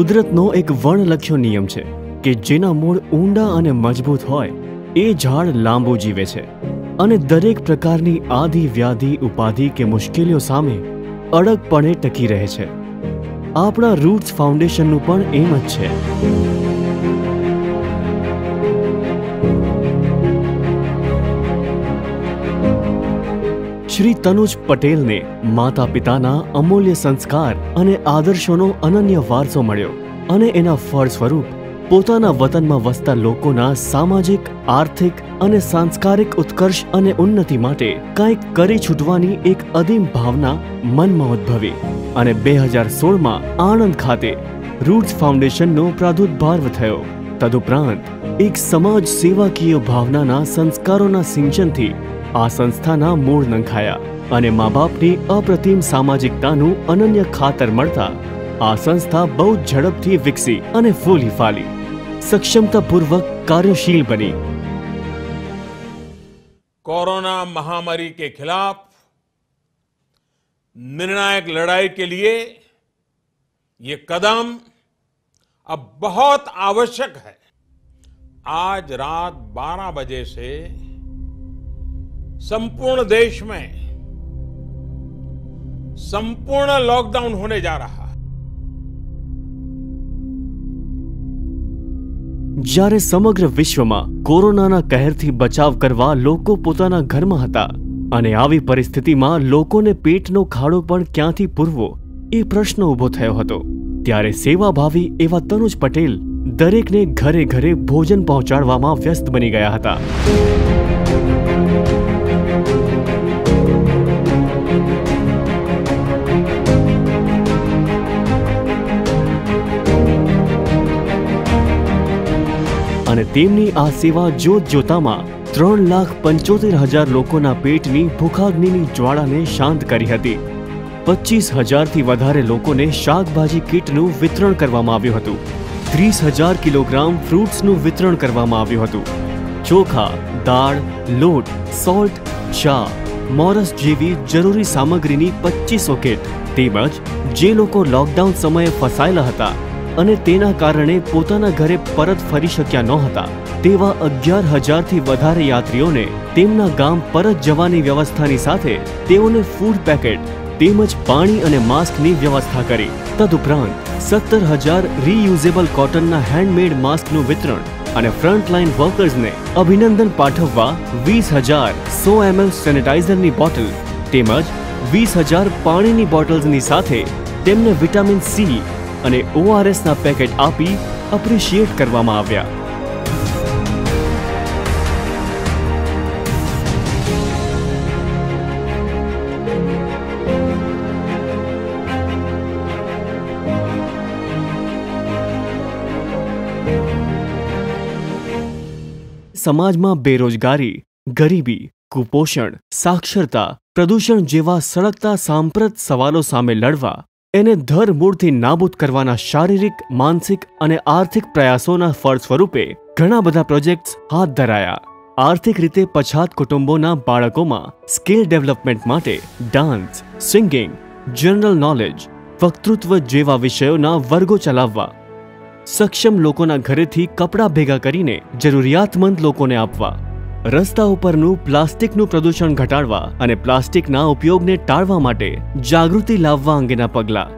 કુદરતનો એક વણલખ્યો નિયમ છે કે જેના મૂળ ઊંડા અને મજબૂત હોય, એ ઝાડ લાંબુ જીવે છે. અને દરેક પ્રકારની આદિ વ્યાધિ, ઉપાધિ કે મુશ્કેલીઓ સામે અડગપણે ટકી રહે છે. આપણા રૂટ્સ ફાઉન્ડેશનનું પણ એમ જ છે. શ્રી તનુજ પટેલને માતા પિતાના અમૂલ્ય સંસ્કાર અને આદર્શોનો અનન્ય વારસો મળ્યો અને એના ફળ સ્વરૂપ પોતાના વતનમાં વસતા લોકોના સામાજિક, આર્થિક અને સાંસ્કારિક ઉત્કર્ષ અને ઉન્નતિ માટે કંઈક કરી છૂટવાની એક અદીમ ભાવના મનમાં ઉદ્ભવી અને બે હજાર સોળમાં આણંદ ખાતે રૂટ્સ ફાઉન્ડેશનનો પ્રાદુર્ભાવ થયો. તદુપરાંત, એક સમાજ સેવાકીય ભાવનાના સંસ્કારોના સિંચનથી આ સંસ્થાના મૂળ નંખાયા અને મા બાપની અપ્રતિમ સામાજિકતાનું અનન્ય ખાતર મળતા આ સંસ્થા બહુ ઝડપથી વિકસી અને ફૂલી ફાલી સક્ષમતાપૂર્વક कार्यशील बनी कोरोना महामारी के खिलाफ निर्णायक लड़ाई के लिए ये कदम अब बहुत आवश्यक है आज रात 12 बजे से संपूर्ण देश में संपूर्ण लॉकडाउन होने जा रहा है જ્યારે સમગ્ર વિશ્વમાં કોરોનાના કહેરથી બચાવ કરવા લોકો પોતાના ઘરમાં હતા અને આવી પરિસ્થિતિમાં લોકોને પેટનો ખાડો પણ ક્યાંથી પૂરવો એ પ્રશ્ન ઊભો થયો હતો ત્યારે સેવાભાવી એવા તનુજ પટેલ દરેકને ઘરે ઘરે ભોજન પહોંચાડવામાં વ્યસ્ત બની ગયા હતા અને તેમની આ સેવા જોત જોતામાં ત્રણ લાખ પંચોતેર હજાર લોકોના પેટની ભૂખાગ્નિની જ્વાળાને શાંત કરી હતી. પચીસ હજારથી વધારે લોકોને શાકભાજી કીટનું વિતરણ કરવામાં આવ્યું હતું. ત્રીસ હજાર કિલોગ્રામ ફ્રૂટ્સનું વિતરણ કરવામાં આવ્યું હતું. ચોખા, દાળ, લોટ, સોલ્ટ, ચા, મોરસ જેવી જરૂરી સામગ્રીની પચીસો કીટ તેમજ જે લોકો લોકડાઉન સમયે ફસાયેલા હતા અને તેના કારણે પોતાના ઘરે પરત ફરી શક્યા નહોતા. તેવા અગિયાર હજારથી વધારે યાત્રીઓને તેમના ગામ પરત જવાની વ્યવસ્થાની સાથે તેઓને ફૂડ પેકેટ તેમજ પાણી અને માસ્કની વ્યવસ્થા કરી. તદુપરાંત, સત્તર હજાર રીયુઝેબલ કોટનના હેન્ડમેડ માસ્કનું વિતરણ અને ફ્રન્ટલાઇન વર્કર્સને અભિનંદન પાઠવવા વીસ હજાર સો એમએલ સેનેટાઇઝરની બોટલ તેમજ વીસ હજાર પાણીની બોટલ્સની સાથે તેમને વિટામિન સી અને ઓઆરએસના પેકેટ આપી અપ્રિશિએટ કરવામાં આવ્યા. સમાજમાં બેરોજગારી, ગરીબી, કુપોષણ, સાક્ષરતા, પ્રદૂષણ જેવા સળગતા સાંપ્રત સવાલો સામે લડવા એને ધરમૂળથી નાબૂદ કરવાના શારીરિક, માનસિક અને આર્થિક પ્રયાસોના ફળ સ્વરૂપે ઘણા બધા પ્રોજેક્ટ્સ હાથ ધરાયા. આર્થિક રીતે પછાત કુટુંબોના બાળકોમાં સ્કિલ ડેવલપમેન્ટ માટે ડાન્સ, સિંગિંગ, જનરલ નોલેજ, વક્તૃત્વ જેવા વિષયોના વર્ગો ચલાવવા, સક્ષમ લોકોના ઘરેથી કપડાં ભેગા કરીને જરૂરિયાતમંદ લોકોને આપવા રસ્તા ઉપરનું પ્લાસ્ટિકનું પ્રદૂષણ ઘટાડવા અને પ્લાસ્ટિકના ઉપયોગને ટાળવા માટે જાગૃતિ લાવવા અંગેના પગલાં.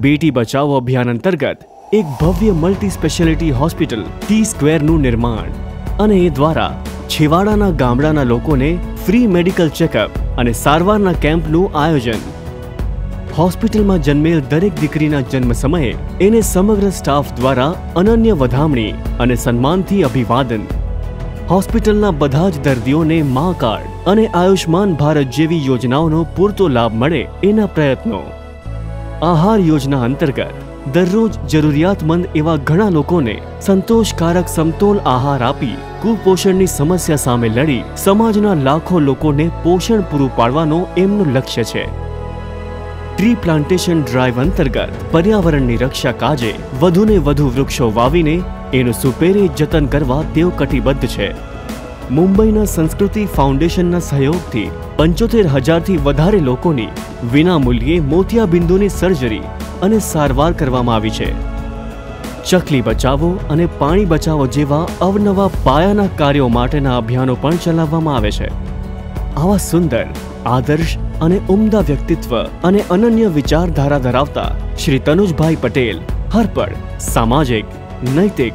બેટી બચાવો અભિયાન અંતર્ગત એક ભવ્ય મલ્ટી સ્પેશિયાલિટી હોસ્પિટલ ટી સ્ક્વેરનું નિર્માણ અને એ દ્વારા છેવાડાના ગામડાના લોકોને ફ્રી મેડિકલ ચેકઅપ અને સારવારના કેમ્પનું આયોજન. હોસ્પિટલમાં જન્મેલ દરેક દીકરીના જન્મ સમયે એને સમગ્ર સ્ટાફ દ્વારા અનન્ય વધામણી અને સન્માનથી અભિવાદન. હોસ્પિટલના બધા જ દર્દીઓને મા કાર્ડ અને આયુષ્માન ભારત જેવી યોજનાઓનો પૂરતો લાભ મળે એના પ્રયત્નો. આહાર યોજના અંતર્ગત દરરોજ જરૂરિયાતમંદ એવા ઘણા લોકોને સંતોષકારક સમતોલ આહાર આપી કુપોષણની સમસ્યા સામે લડી સમાજના લાખો લોકોને પોષણ પૂરું પાડવાનો એમનું લક્ષ્ય છે. ટ્રી પ્લાન્ટેશન ડ્રાઈવ અંતર્ગત પર્યાવરણની રક્ષા કાજે વધુને વધુ વૃક્ષો વાવીને એનું સુપેરે જતન કરવા તેઓ કટિબદ્ધ છે. મુંબઈના સંસ્કૃતિ ફાઉન્ડેશનના સહયોગથી પંચોતેર હજારથી વધારે લોકોની વિનામૂલ્યે મોતિયાબિંદુની સર્જરી અને સારવાર કરવામાં આવી છે. ચકલી બચાવો અને પાણી બચાવો જેવા અવનવા પાયાના કાર્યો માટેના અભિયાનો પણ ચલાવવામાં આવે છે. આવા સુંદર, આદર્શ અને ઉમદા વ્યક્તિત્વ અને અનન્ય વિચારધારા ધરાવતા શ્રી તનુજભાઈ પટેલ હરપળ, સામાજિક નૈતિક,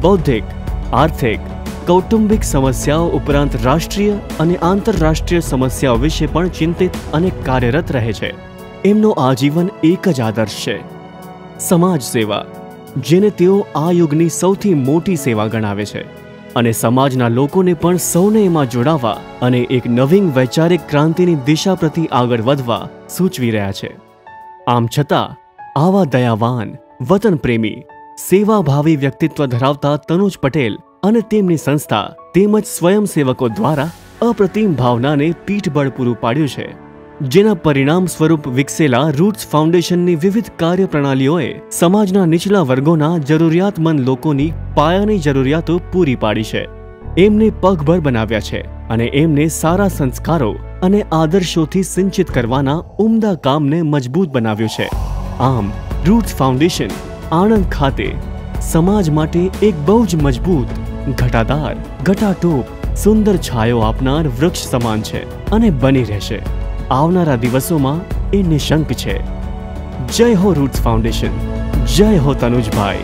બૌદ્ધિક, આર્થિક, કૌટુંબિક સમસ્યાઓ ઉપરાંત રાષ્ટ્રીય અને આંતરરાષ્ટ્રીય સમસ્યાઓ વિશે પણ ચિંતિત અને કાર્યરત રહે છે. એમનો આજીવન એક જ આદર્શ છે. સમાજ સેવા, જેને તેઓ આ યુગની સૌથી મોટી સેવા ગણાવે છે. અને સમાજના લોકોને પણ સૌને એમાં જોડાવા અને એક નવીન વૈચારિક ક્રાંતિની દિશા પ્રતિ આગળ વધવા સૂચવી રહ્યા છે. આમ છતાં, આવા દયાવાન વતન પ્રેમી સેવાભાવી વ્યક્તિત્વ ધરાવતા તનુજ પટેલ અને તેમની સંસ્થા તેમજ સ્વયંસેવકો દ્વારા અપ્રતિમ ભાવનાને પીઠબળ પૂરું પાડ્યું છે, જેના પરિણામ સ્વરૂપ વિકસેલા રૂટ્સ ફાઉન્ડેશનની વિવિધ કાર્યપ્રણાલીઓએ સમાજના નીચલા વર્ગોના જરૂરિયાતમંદ લોકોની પાયાની જરૂરિયાતો પૂરી પાડી છે. એમને પગભર બનાવ્યા છે અને એમને સારા સંસ્કારો અને આદર્શોથી સિંચિત કરવાના ઉમદા કામને મજબૂત બનાવ્યું છે. આમ, રૂટ્સ ફાઉન્ડેશન આણંદ ખાતે સમાજ માટે એક બહુ જ મજબૂત ઘટાદાર, ઘટાટોપ, સુંદર છાયો આપનાર વૃક્ષ સમાન છે અને બની રહેશે. આવનારા દિવસોમાં એ નિશંક છે. જય હો રૂટ્સ ફાઉન્ડેશન જય હો તનુજભાઈ.